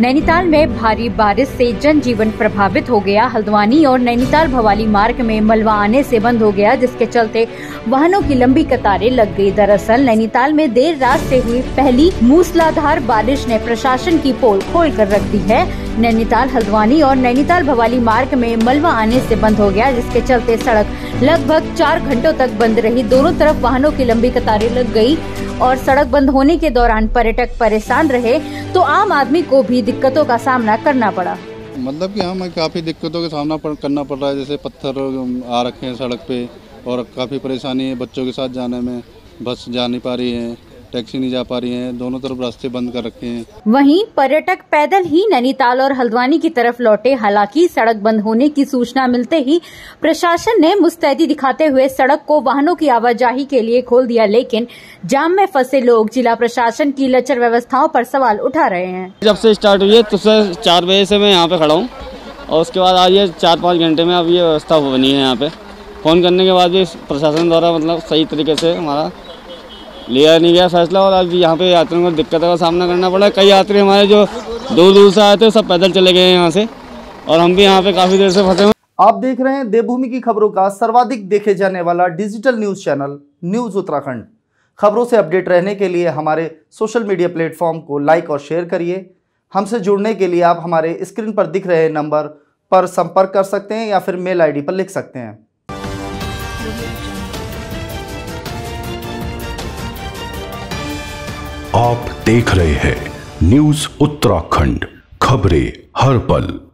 नैनीताल में भारी बारिश से जनजीवन प्रभावित हो गया। हल्द्वानी और नैनीताल भवाली मार्ग में मलबा आने से बंद हो गया, जिसके चलते वाहनों की लंबी कतारें लग गई। दरअसल, नैनीताल में देर रात से हुई पहली मूसलाधार बारिश ने प्रशासन की पोल खोल कर रख दी है। नैनीताल, हल्द्वानी और नैनीताल भवाली मार्ग में मलबा आने से बंद हो गया, जिसके चलते सड़क लगभग चार घंटों तक बंद रही। दोनों तरफ़ वाहनों की लंबी कतारें लग गई और सड़क बंद होने के दौरान पर्यटक परेशान रहे। तो आम आदमी को भी दिक्कतों का सामना करना पड़ा। मतलब कि हमें काफ़ी दिक्कतों का सामना पड़, करना पड़ रहा है जैसे पत्थर आ रखे हैं सड़क पे और काफ़ी परेशानी है बच्चों के साथ जाने में बस जा नहीं पा रही है। टैक्सी नहीं जा पा रही है दोनों तरफ़ रास्ते बंद कर रखे हैं। वहीं पर्यटक पैदल ही नैनीताल और हल्द्वानी की तरफ़ लौटे। हालाँकि सड़क बंद होने की सूचना मिलते ही प्रशासन ने मुस्तैदी दिखाते हुए सड़क को वाहनों की आवाजाही के लिए खोल दिया लेकिन जाम में फंसे लोग जिला प्रशासन की लचर व्यवस्थाओं पर सवाल उठा रहे हैं। जब से स्टार्ट हुई है तो से चार बजे से मैं यहाँ पे खड़ा हूँ। और उसके बाद आज ये चार पाँच घंटे में अब ये व्यवस्था बनी है यहाँ पे। फ़ोन करने के बाद भी प्रशासन द्वारा मतलब सही तरीके से हमारा लिया नहीं गया, फैसला और अब यहाँ पे यात्रियों को दिक्कतों का सामना करना पड़ा। कई यात्री हमारे जो दूर दूर से आए थे, सब पैदल चले गए हैं यहाँ से, और हम भी यहाँ पे काफ़ी देर से फंसे हुए आप देख रहे हैं देवभूमि की खबरों का सर्वाधिक देखे जाने वाला digital news channel, news Uttarakhand. खबरों से अपडेट रहने के लिए हमारे सोशल मीडिया प्लेटफॉर्म को लाइक और शेयर करिए। हमसे जुड़ने के लिए आप हमारे स्क्रीन पर दिख रहे नंबर पर संपर्क कर सकते हैं या फिर मेल आईडी पर लिख सकते हैं। आप देख रहे हैं न्यूज़ उत्तराखंड खबरें हर पल।